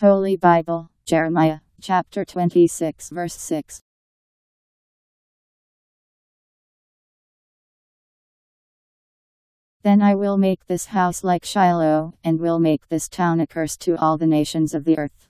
Holy Bible, Jeremiah, chapter 26, verse 6. Then I will make this house like Shiloh, and will make this town a curse to all the nations of the earth.